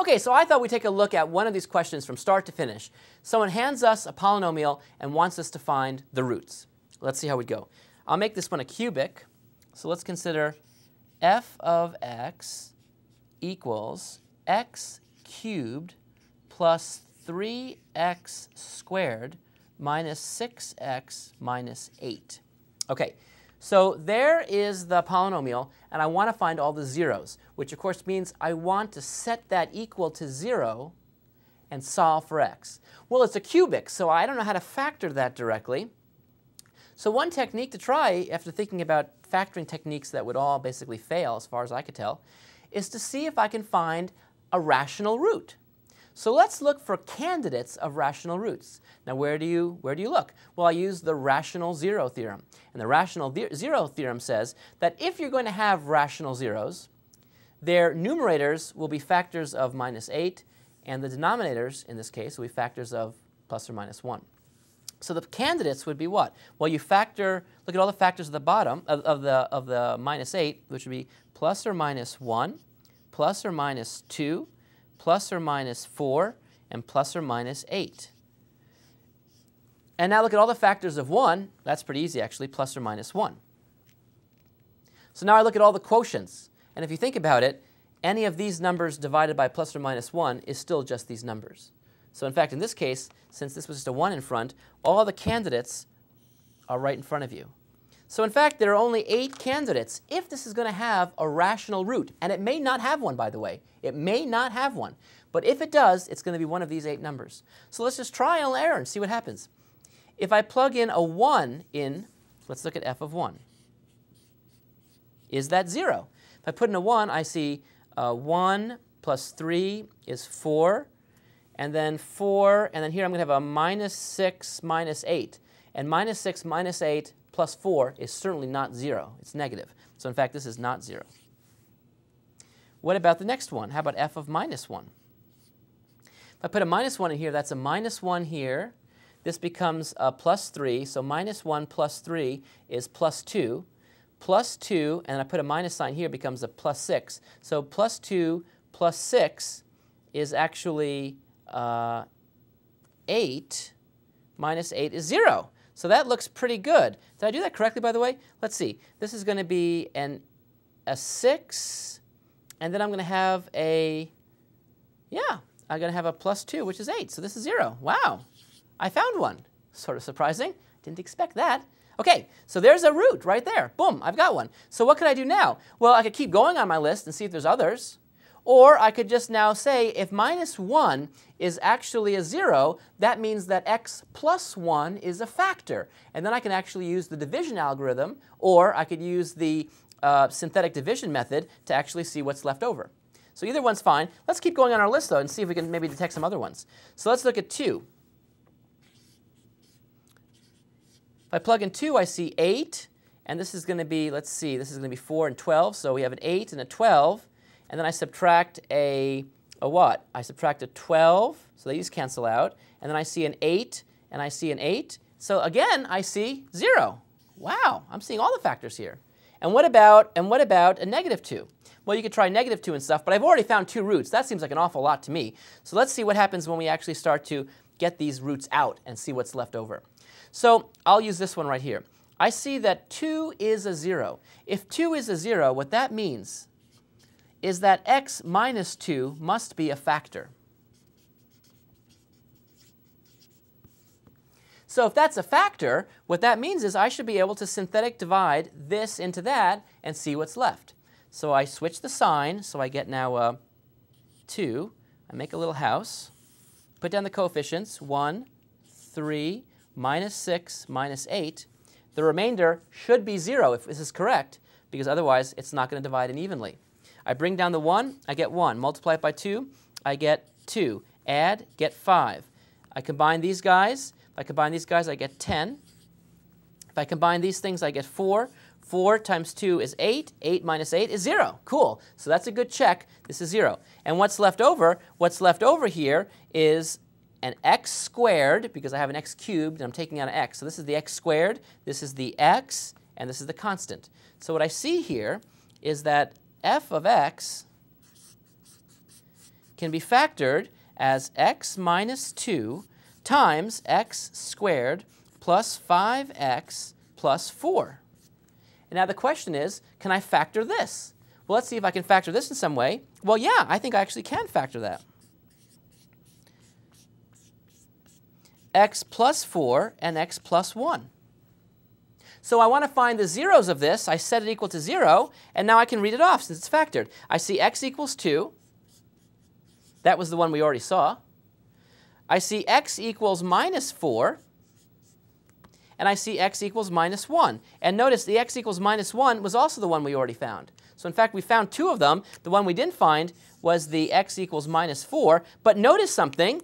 Okay, so I thought we'd take a look at one of these questions from start to finish. Someone hands us a polynomial and wants us to find the roots. Let's see how we go. I'll make this one a cubic. So let's consider f of x equals x cubed plus 3x squared minus 6x minus 8. Okay, so there is the polynomial, and I want to find all the zeros, which of course means I want to set that equal to 0 and solve for x. Well, it's a cubic, so I don't know how to factor that directly. So one technique to try, after thinking about factoring techniques that would all basically fail as far as I could tell, is to see if I can find a rational root. So let's look for candidates of rational roots. Now where do you, where do you look? Well, I use the rational zero theorem. And the rational zero theorem says that if you're going to have rational zeros, their numerators will be factors of minus 8, and the denominators, in this case, will be factors of plus or minus 1. So the candidates would be what? Well, you factor, look at all the factors at the bottom of, of, the, of the minus 8, which would be plus or minus 1, plus or minus 2, plus or minus 4, and plus or minus 8. And now look at all the factors of 1. That's pretty easy, actually, plus or minus 1. So now I look at all the quotients. And if you think about it, any of these numbers divided by plus or minus 1 is still just these numbers. So in fact, in this case, since this was just a 1 in front, all the candidates are right in front of you. So in fact, there are only eight candidates if this is going to have a rational root. And it may not have one, by the way. It may not have one. But if it does, it's going to be one of these eight numbers. So let's just try and error and see what happens. If I plug in a 1 in, let's look at f of 1. Is that 0? If I put in a 1, I see uh, 1 plus 3 is 4. And then 4, and then here I'm going to have a minus 6 minus 8. And minus 6 minus 8 plus 4 is certainly not 0. It's negative. So in fact, this is not 0. What about the next one? How about f of minus 1? If I put a minus 1 in here, that's a minus 1 here. This becomes a plus 3. So minus 1 plus 3 is plus 2. Plus 2, and I put a minus sign here, becomes a plus 6. So plus 2 plus 6 is actually uh, 8. Minus 8 is 0. So that looks pretty good. Did I do that correctly, by the way? Let's see. This is going to be an, a 6, and then I'm going to have a, yeah, I'm going to have a plus 2, which is 8. So this is 0. Wow. I found one. Sort of surprising. Didn't expect that. Okay, so there's a root right there. Boom, I've got one. So what could I do now? Well, I could keep going on my list and see if there's others. Or I could just now say if minus 1 is actually a 0, that means that x plus 1 is a factor. And then I can actually use the division algorithm, or I could use the uh, synthetic division method to actually see what's left over. So either one's fine. Let's keep going on our list, though, and see if we can maybe detect some other ones. So let's look at 2. If I plug in 2, I see 8. And this is going to be, let's see, this is going to be 4 and 12. So we have an 8 and a 12 and then I subtract a, a what? I subtract a 12, so these cancel out, and then I see an 8, and I see an 8. So again, I see 0. Wow, I'm seeing all the factors here. And what about, and what about a negative 2? Well, you could try negative 2 and stuff, but I've already found two roots. That seems like an awful lot to me. So let's see what happens when we actually start to get these roots out and see what's left over. So I'll use this one right here. I see that 2 is a 0. If 2 is a 0, what that means is that x minus 2 must be a factor. So if that's a factor, what that means is I should be able to synthetic divide this into that and see what's left. So I switch the sign, so I get now a 2. I make a little house, put down the coefficients, 1, 3, minus 6, minus 8. The remainder should be 0 if this is correct, because otherwise it's not going to divide unevenly. I bring down the 1, I get 1. Multiply it by 2, I get 2. Add, get 5. I combine these guys. If I combine these guys, I get 10. If I combine these things, I get 4. 4 times 2 is 8. 8 minus 8 is 0. Cool. So that's a good check. This is 0. And what's left over? What's left over here is an x squared, because I have an x cubed, and I'm taking out an x. So this is the x squared, this is the x, and this is the constant. So what I see here is that f of x can be factored as x minus 2 times x squared plus 5x plus 4. And now the question is, can I factor this? Well, let's see if I can factor this in some way. Well, yeah, I think I actually can factor that. x plus 4 and x plus 1. So I want to find the zeros of this. I set it equal to 0, and now I can read it off since it's factored. I see x equals 2. That was the one we already saw. I see x equals minus 4, and I see x equals minus 1. And notice the x equals minus 1 was also the one we already found. So in fact, we found two of them. The one we didn't find was the x equals minus 4. But notice something.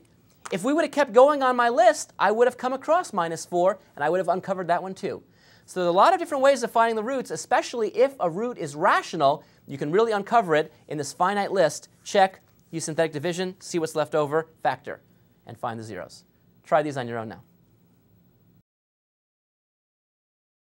If we would have kept going on my list, I would have come across minus 4, and I would have uncovered that one too. So there's a lot of different ways of finding the roots, especially if a root is rational. You can really uncover it in this finite list. Check, use synthetic division, see what's left over, factor, and find the zeros. Try these on your own now.